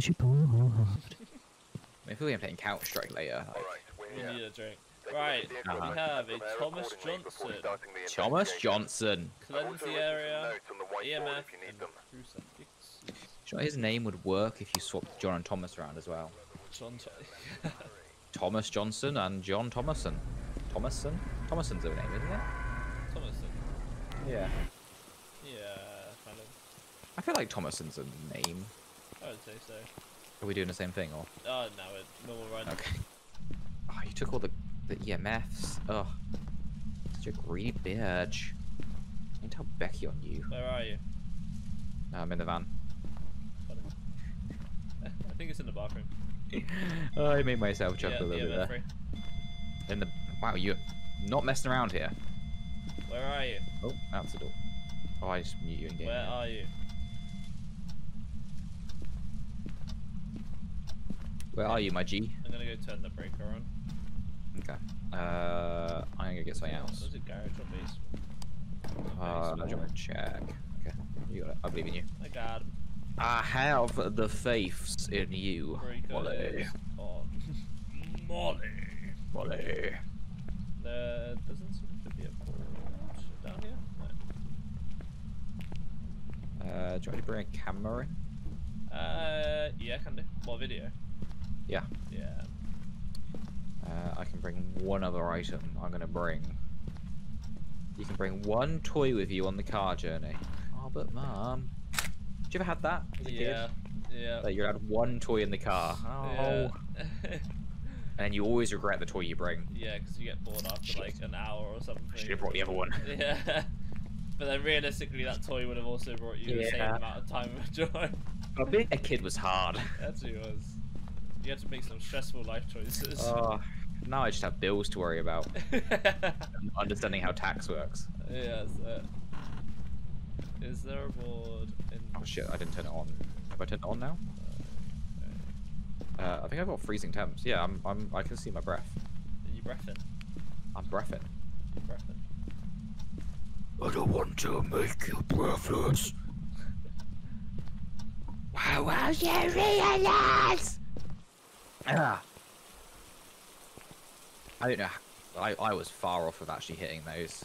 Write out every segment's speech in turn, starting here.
push it hard. If we were playing Counter Strike later, like, We need a drink. Right, Uh-huh. we have a Thomas Johnson. Thomas Johnson. Cleanse the area, EMF, and crucifix. Do his name would work if you swapped John and Thomas around as well? John. Thomas Johnson and John Thomason. Thomason? Thomason's their name, isn't it? Thomason. Yeah. Yeah, kind of. I feel like Thomason's a name. I would say so. Are we doing the same thing or? Oh, no, it normal run. Okay. Oh, you took all the, the EMFs. Ugh. Such a greedy bitch. I can tell Becky on you. Where are you? No, I'm in the van. I think it's in the bathroom. oh, I made myself jump yeah, a little EMF bit free. there. In the wow, you're not messing around here. Where are you? Oh, out the door. Oh, I just mute you in game. Where are you? Where are you, my G? I'm gonna go turn the breaker on. Okay. Uh, I'm gonna go get something else. Was it garage or basement? Uh, I Basement. check. Okay, you got it. I believe in you. I got him. I have the faiths in you, Breaker Molly. Molly. Molly. There doesn't seem to be a port down here. No. Uh, do you want to bring a camera in? Uh, yeah, can do. What video? Yeah. Yeah. Uh, I can bring one other item. I'm gonna bring. You can bring one toy with you on the car journey. Oh, but mum, did you ever have that as a Yeah. kid? Yeah. That you had one toy in the car. Oh. Yeah. And you always regret the toy you bring. yeah, because you get bored after Shit. like an hour or something. Should have brought the other one. Yeah. But then realistically, that toy would have also brought you the same amount of time of joy. But being a kid was hard. That's what it was. You had to make some stressful life choices. Oh, now I just have bills to worry about. Understanding how tax works. yeah, uh, that's it. Is there a board in? Oh shit, I didn't turn it on. Have I turned it on now? Uh, uh, I think I've got freezing temps. Yeah, I'm, I'm, I can see my breath. Are you breathing? I'm breathing. You breathing? I don't want to make you breathless. How will you realize? Ah. I don't know. I, I was far off of actually hitting those.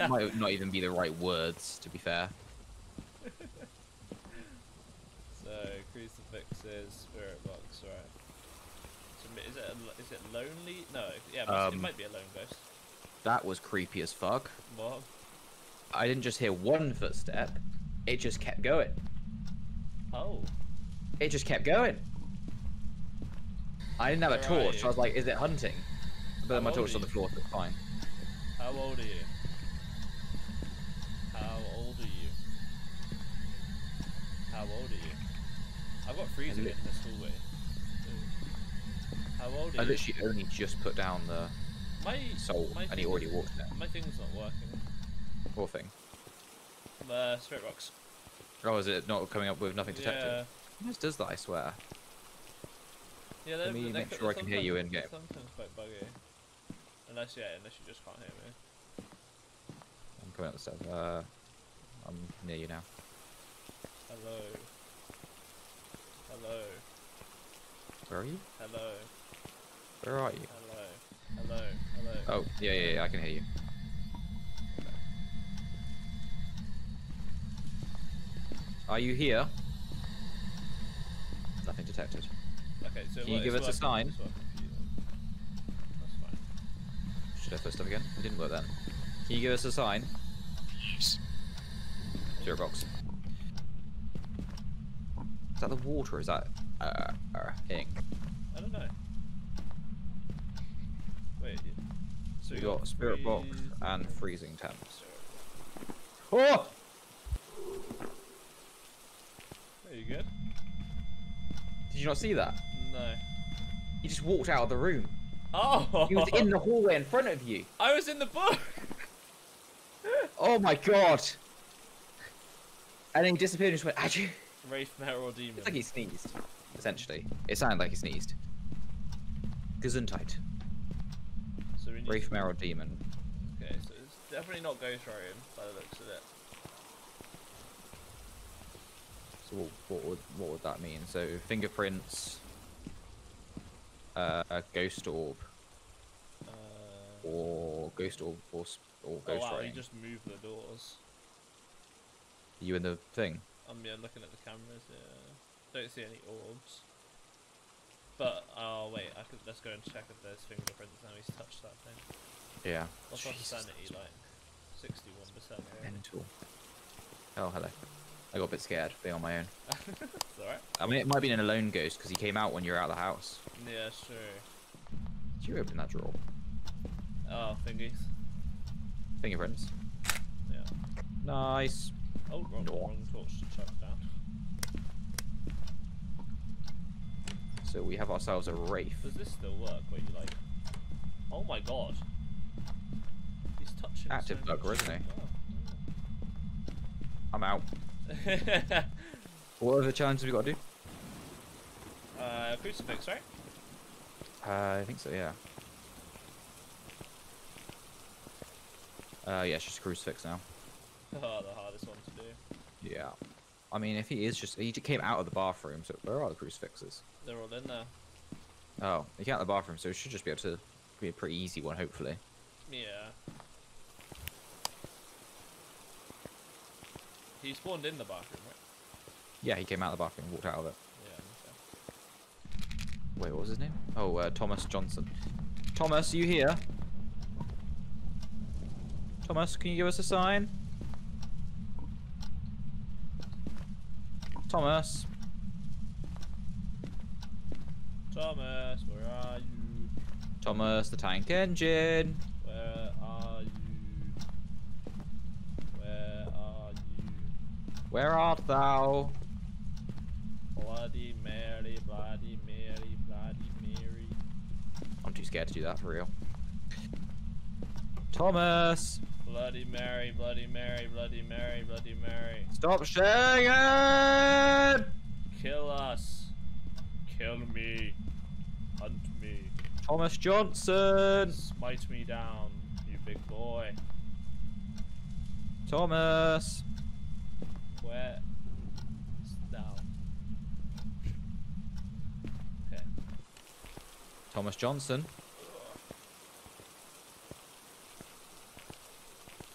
Might not even be the right words, to be fair. So crucifixes, spirit box, right? So is it a, is it lonely? No, yeah, it, must, it Um, might be a lone ghost. That was creepy as fuck. What? I didn't just hear one footstep, it just kept going. Oh, It just kept going. I didn't have a Where are torch, so I was like, is it hunting? But then How my torch on the floor, so it's fine. how old are you? How old are you? How old are you? I've got freezing in this hallway. How old are I you? literally only just put down the my soul, my and he already walked it. My thing's not working. Poor thing. Uh, spirit box. Oh, is it not coming up with nothing detected? Yeah. Who does that, I swear? Yeah, they're, me make sure I can hear you in-game. Sometimes quite buggy. Unless, yeah, unless you just can't hear me. I'm coming up the stairs. Uh, I'm near you now. Hello. Hello. Where are you? Hello. Where are you? Hello. Hello. Hello. Oh, yeah, yeah, yeah, I can hear you. Are you here? Nothing detected. Okay, so Can you give us a sign? it's working for you then. That's fine. Should I first stuff again? It didn't work then. Can you give us a sign? Yes. Zero box. Is that the water or is that uh, uh ink? I don't know. Wait. y- So we you got spirit box and freezing temps. Oh! Are you good? Did you not see that? No. He just walked out of the room. Oh! He was in the hallway in front of you. I was in the book! Oh my god! And then he disappeared and just went, Achoo! Wraith, or Demon. It's like he sneezed, essentially. It sounded like he sneezed. Gesundheit. so we need Wraith Marrow Demon. Okay, so it's definitely not Ghost Ryan by the looks of it. So what, what would what would that mean? So fingerprints, uh, a ghost orb, Uh, or ghost orb, or s- or oh ghost wow, you just moved the doors. You in the thing? I'm yeah, looking at the cameras. Yeah, don't see any orbs. But oh wait, I could let's go and check if there's fingerprints now. He's touched that thing. Yeah. What's our sanity like? Sixty-one percent. Mental. Oh hello. I got a bit scared being on my own. It's alright. I mean, it might have been an alone ghost because he came out when you were out of the house. Yeah, sure. Did you open that drawer? Oh, thingies. Fingerprints. Yeah. Nice. Oh, wrong, No. wrong torch to chuck down. So we have ourselves a wraith. Does this still work? Where you like? Oh my god. He's touching. Active so bugger, isn't he? stuff. Oh, I'm out. What other challenges we got to do? uh, crucifix, right? Uh, I think so, yeah. Uh, yeah, it's just crucifix now. Oh, the hardest one to do. Yeah. I mean, if he is just... He came out of the bathroom, so where are the crucifixes? They're all in there. Oh, he came out of the bathroom, so it should just be able to be a pretty easy one, hopefully. Yeah. He spawned in the bathroom, right? Yeah, he came out of the bathroom and walked out of it. Yeah. Wait, what was his name? Oh, uh, Thomas Johnson. Thomas, you here? Thomas, can you give us a sign? Thomas. Thomas, where are you? Thomas the Tank Engine. Where are you? Where are you? Where art thou? Bloody Mary, Bloody Mary, Bloody Mary. I'm too scared to do that for real. Thomas! Bloody Mary, Bloody Mary, Bloody Mary, Bloody Mary. Stop shaking! Kill us. Kill me. Hunt me. Thomas Johnson! Smite me down, you big boy. Thomas! Where is down? Okay. Thomas Johnson.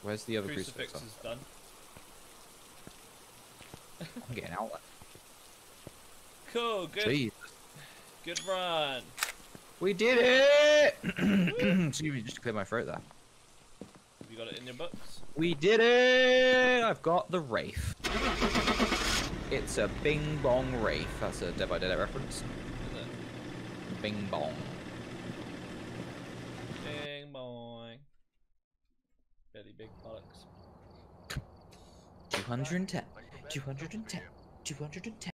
Where's the other Crucifix crucifix? is done. I'm getting out. Cool, good Jeez. good run. We did it! Excuse me, just to clear my throat there. Have you got it in your books? We did it! I've got the Wraith. It's a Bing Bong Wraith. That's a Dead by Daylight reference. Bing Bong. Ding boing. Really big bollocks. 210. 210. 210.